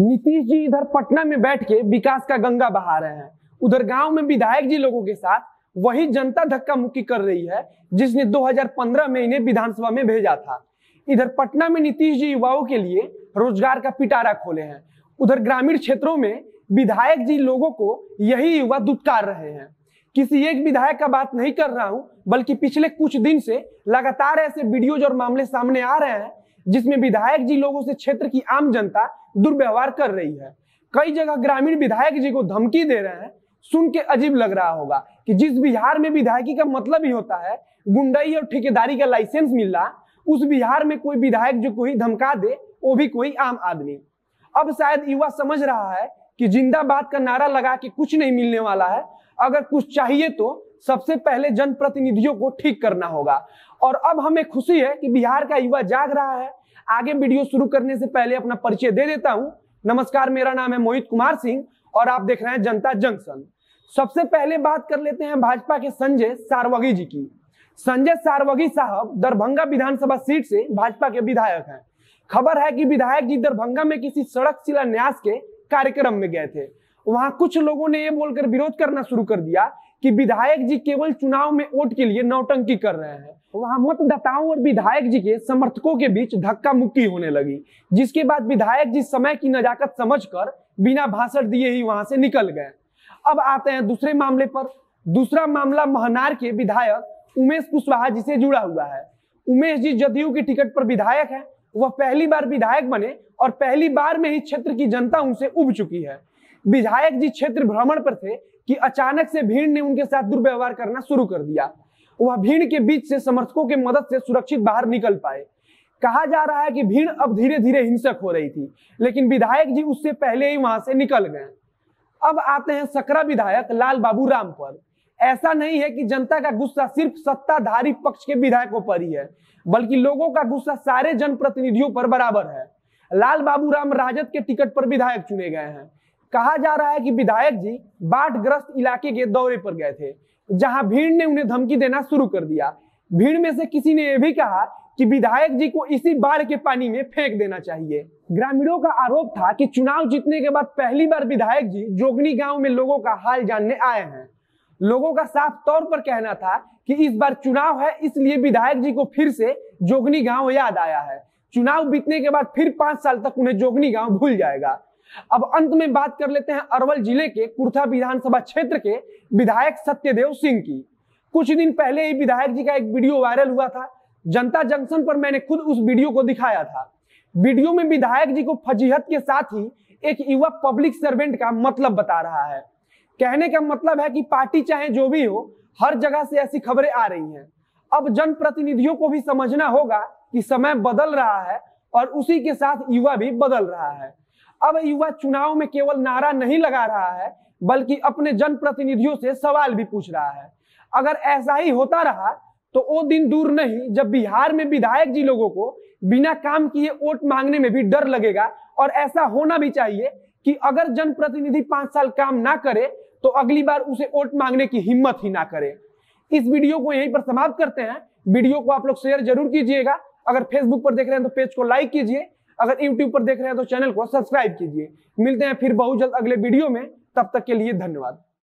नीतीश जी इधर पटना में बैठ के विकास का गंगा बहा रहे हैं। उधर गाँव में विधायक जी लोगों के साथ वही जनता धक्का मुक्की कर रही है, जिसने 2015 में इन्हें विधानसभा में भेजा था। इधर पटना में नीतीश जी युवाओं के लिए रोज़गार का पिटारा खोले हैं। उधर ग्रामीण क्षेत्रों में विधायक जी लोगों को यही युवा दुत्कार रहे हैं। किसी एक विधायक का बात नहीं कर रहा हूँ, बल्कि पिछले कुछ दिन से लगातार ऐसे वीडियोज़ और मामले सामने आ रहे हैं जिसमें विधायक जी लोगों से क्षेत्र की आम जनता दुर्व्यवहार कर रही है। कई जगह ग्रामीण विधायक जी को धमकी दे रहे हैं। सुन के अजीब लग रहा होगा कि जिस बिहार में विधायकी का मतलब ही होता है, गुंडई और ठेकेदारी का लाइसेंस मिल रहा उस बिहार में कोई विधायक जो कोई धमका दे, वो भी कोई आम आदमी। अब शायद युवा समझ रहा है कि जिंदाबाद का नारा लगा के कुछ नहीं मिलने वाला है। अगर कुछ चाहिए तो सबसे पहले जनप्रतिनिधियों को ठीक करना होगा। और अब हमें खुशी है कि बिहार का युवा जाग रहा है। आगे वीडियो शुरू करने से पहले अपना परिचय दे देता हूँ। नमस्कार, मेरा नाम है मोहित कुमार सिंह और आप देख रहे हैं जनता जंक्शन। सबसे पहले बात कर लेते हैं भाजपा के संजय सारवगी जी की। संजय सारवगी साहब दरभंगा विधानसभा सीट से भाजपा के विधायक हैं। खबर है कि विधायक जी दरभंगा में किसी सड़क शिलान्यास के कार्यक्रम में गए थे। वहाँ कुछ लोगों ने यह बोलकर विरोध करना शुरू कर दिया कि विधायक जी केवल चुनाव में वोट के लिए नौटंकी कर रहे हैं। वहाँ मतदाताओं और विधायक जी के समर्थकों के बीच धक्का मुक्की होने लगी, जिसके बाद विधायक जी समय की नजाकत समझकर बिना भाषण दिए ही वहाँ से निकल गए। अब आते हैं दूसरे मामले पर। दूसरा मामला महनार के विधायक उमेश कुशवाहा जी से जुड़ा हुआ है। उमेश जी जदयू की टिकट पर विधायक है। वह पहली बार विधायक बने और पहली बार में ही क्षेत्र की जनता उनसे उब चुकी है। विधायक जी क्षेत्र भ्रमण पर थे कि अचानक से भीड़ ने उनके साथ दुर्व्यवहार करना शुरू कर दिया। वह भीड़ के बीच से समर्थकों के मदद से सुरक्षित बाहर निकल पाए। कहा जा रहा है कि भीड़ अब धीरे धीरे हिंसक हो रही थी, लेकिन विधायक जी उससे पहले ही वहाँ से निकल गए। अब आते हैं सकरा विधायक लाल बाबू राम पर। ऐसा नहीं है कि जनता का गुस्सा सिर्फ़ सत्ताधारी पक्ष के विधायकों पर ही है, बल्कि लोगों का गुस्सा सारे जनप्रतिनिधियों पर बराबर है। लाल बाबू राम राजद के टिकट पर विधायक चुने गए हैं। कहा जा रहा है कि विधायक जी बाढ़ ग्रस्त इलाके के दौरे पर गए थे, जहाँ भीड़ ने उन्हें धमकी देना शुरू कर दिया। भीड़ में से किसी ने यह भी कहा कि विधायक जी को इसी बाढ़ के पानी में फेंक देना चाहिए। ग्रामीणों का आरोप था कि चुनाव जीतने के बाद पहली बार विधायक जी जोगनी गाँव में लोगों का हाल जानने आए हैं। लोगों का साफ़ तौर पर कहना था कि इस बार चुनाव है, इसलिए विधायक जी को फिर से जोगनी गाँव याद आया है। चुनाव बीतने के बाद फिर पाँच साल तक उन्हें जोगनी गाँव भूल जाएगा। अब अंत में बात कर लेते हैं अरवल ज़िले के कुर्था विधानसभा क्षेत्र के विधायक सत्यदेव सिंह की। कुछ दिन पहले ही विधायक जी का एक वीडियो वायरल हुआ था। जनता जंक्शन पर मैंने खुद उस वीडियो को दिखाया था। वीडियो में विधायक जी को फजीहत के साथ ही एक युवा पब्लिक सर्वेंट का मतलब बता रहा है। कहने का मतलब है कि पार्टी चाहे जो भी हो, हर जगह से ऐसी खबरें आ रही हैं। अब जनप्रतिनिधियों को भी समझना होगा कि समय बदल रहा है और उसी के साथ युवा भी बदल रहा है। अब युवा चुनाव में केवल नारा नहीं लगा रहा है, बल्कि अपने जनप्रतिनिधियों से सवाल भी पूछ रहा है। अगर ऐसा ही होता रहा तो वो दिन दूर नहीं, जब बिहार में विधायक जी लोगों को बिना काम किए वोट मांगने में भी डर लगेगा। और ऐसा होना भी चाहिए कि अगर जनप्रतिनिधि पाँच साल काम ना करे तो अगली बार उसे वोट मांगने की हिम्मत ही ना करे। इस वीडियो को यहीं पर समाप्त करते हैं। वीडियो को आप लोग शेयर ज़रूर कीजिएगा। अगर फेसबुक पर देख रहे हैं तो पेज को लाइक कीजिए। अगर यूट्यूब पर देख रहे हैं तो चैनल को सब्सक्राइब कीजिए। मिलते हैं फिर बहुत जल्द अगले वीडियो में। तब तक के लिए धन्यवाद।